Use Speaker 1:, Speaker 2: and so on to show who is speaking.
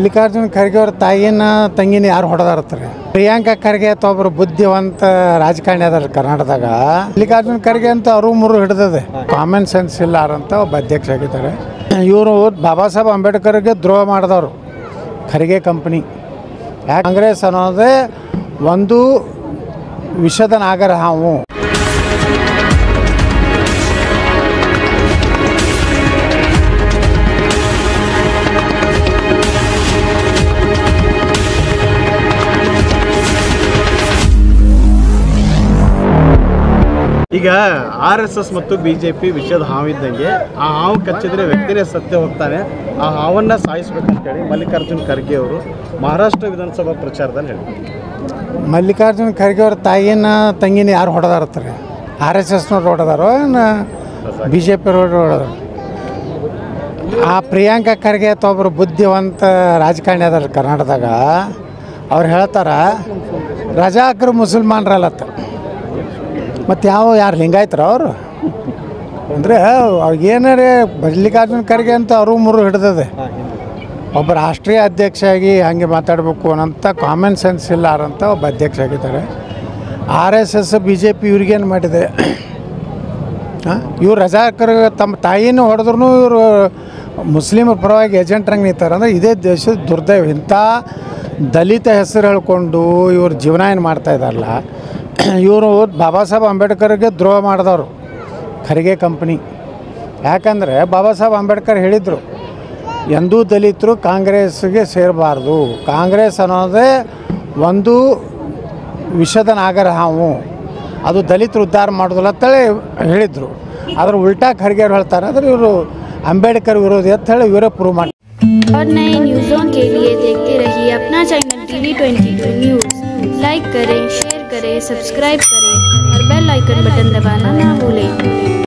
Speaker 1: ಮಲ್ಲಿಕಾರ್ಜುನ ಖರ್ಗೆ ಅವ್ರ ತಾಯಿನ ತಂಗಿನ ಯಾರು ಹೊಡೆದಾರತ್ತಾರೆ ಪ್ರಿಯಾಂಕಾ ಖರ್ಗೆ ಅಥವಾ ಒಬ್ರು ಬುದ್ಧಿವಂತ ರಾಜಕಾರಣಿ ಅದಾರ ಕರ್ನಾಟಕದಾಗ. ಮಲ್ಲಿಕಾರ್ಜುನ ಖರ್ಗೆ ಅಂತ ಅವರು ಮೂರು ಹಿಡ್ದದೆ. ಕಾಮನ್ ಸೆನ್ಸ್ ಇಲ್ಲ ಅಂತ ಒಬ್ಬ ಅಧ್ಯಕ್ಷ ಆಗಿದ್ದಾರೆ. ಇವರು ಬಾಬಾ ಸಾಹೇಬ್ ಅಂಬೇಡ್ಕರ್ಗೆ ದ್ರೋಹ ಮಾಡಿದವರು. ಖರ್ಗೆ ಕಂಪ್ನಿ ಯಾಕೆ ಕಾಂಗ್ರೆಸ್ ಅನ್ನೋದೇ ಒಂದು ವಿಷದ ನಾಗರ ಹಾವು
Speaker 2: ಈಗ ಆರ್ ಎಸ್ ಎಸ್ ಮತ್ತು ಬಿಜೆಪಿ ವಿಷಯದ ಹಾವಿದ್ದಂಗೆ ಆ ಹಾವು ಕಚ್ಚಿದ್ರೆ ವ್ಯಕ್ತಿನೇ ಸತ್ಯ ಹೋಗ್ತಾನೆ. ಆ ಹಾವನ್ನ ಸಾಯಿಸ್ಬೇಕಂತೇಳಿ ಮಲ್ಲಿಕಾರ್ಜುನ್ ಖರ್ಗೆ ಅವರು ಮಹಾರಾಷ್ಟ್ರ ವಿಧಾನಸಭಾ ಪ್ರಚಾರದಲ್ಲಿ ಹೇಳಿ
Speaker 1: ಮಲ್ಲಿಕಾರ್ಜುನ ಖರ್ಗೆ ಅವ್ರ ತಾಯಿನ ತಂಗಿನ ಯಾರು ಹೊಡೆದಾರತ್ತಾರೆ ಆರ್ ಎಸ್ ಎಸ್ನವ್ರು ಹೊಡೆದಾರೋ ಬಿ ಜೆ ಪಿ ಹೊಡೆದಾರ? ಆ ಪ್ರಿಯಾಂಕಾ ಖರ್ಗೆ ಅಥವಾ ಒಬ್ಬರು ಬುದ್ಧಿವಂತ ರಾಜಕಾರಣಿ ಅದಾರ ಕರ್ನಾಟಕದಾಗ, ಅವ್ರು ಹೇಳ್ತಾರ, ರಜಾಕರು ಮುಸಲ್ಮಾನ್ರಲ್ಲತ್ತ ಮತ್ತು ಯಾವ ಯಾರು ಲಿಂಗಾಯ್ತರ ಅವರು? ಅಂದರೆ ಏನಾರೇ ಮಲ್ಲಿಕಾರ್ಜುನ ಖರ್ಗೆ ಅಂತ ಅವರು ಮೂರು ಹಿಡ್ದದೆ. ಒಬ್ಬ ರಾಷ್ಟ್ರೀಯ ಅಧ್ಯಕ್ಷ ಆಗಿ ಹಾಗೆ ಮಾತಾಡಬೇಕು ಅನ್ನೋಂಥ ಕಾಮನ್ ಸೆನ್ಸ್ ಇಲ್ಲ ಅಂತ ಒಬ್ಬ ಅಧ್ಯಕ್ಷ ಆಗಿದ್ದಾರೆ. R S S B J P ಇವ್ರಿಗೇನು ಮಾಡಿದೆ? ಇವ್ರು ರಜಾಕರ್ ತಮ್ಮ ತಾಯಿನೂ ಹೊಡೆದ್ರು ಇವರು ಮುಸ್ಲಿಮರ ಪರವಾಗಿ ಏಜೆಂಟ್ ಏಜೆಂಟ್ರಂಗೆ ನಿಂತಾರೆ. ಅಂದರೆ ಇದೇ ದೇಶದ ದುರ್ದೈವ. ಇಂಥ ದಲಿತ ಹೆಸರು ಹೇಳ್ಕೊಂಡು ಇವ್ರ ಜೀವನ ಏನು ಮಾಡ್ತಾ ಇದ್ದಾರಲ್ಲ ಇವರು ಬಾಬಾ ಸಾಹೇಬ್ ಅಂಬೇಡ್ಕರ್ಗೆ ದ್ರೋಹ ಮಾಡಿದವರು ಖರ್ಗೆ ಕಂಪ್ನಿ ಯಾಕಂದರೆ ಬಾಬಾ ಸಾಹೇಬ್ ಅಂಬೇಡ್ಕರ್ ಹೇಳಿದರು ಎಂದೂ ದಲಿತರು ಕಾಂಗ್ರೆಸ್ಗೆ ಸೇರಬಾರ್ದು ಕಾಂಗ್ರೆಸ್ ಅನ್ನೋದೇ ಒಂದು ವಿಷದ ನಾಗರ ಹಾವು ಅದು ದಲಿತರು ಉದ್ಧಾರ ಮಾಡೋದಿಲ್ಲ ಅಂತೇಳಿ ಹೇಳಿದರು ಅದ್ರ ಉಲ್ಟಾ ಖರ್ಗೆ ಅವ್ರು ಹೇಳ್ತಾರೆ ಆದರೆ ಇವರು ಅಂಬೇಡ್ಕರ್ ವಿರೋಧಿ ಅಂತ ಹೇಳಿ ಇವರೇ ಪ್ರೂವ್ ಮಾಡಿ
Speaker 3: और नए न्यूज़ों के लिए देखते रहिए अपना channel TV twenty two news like करें शेयर करें सब्सक्राइब करें और बेल आइकन बटन दबाना ना भूलें।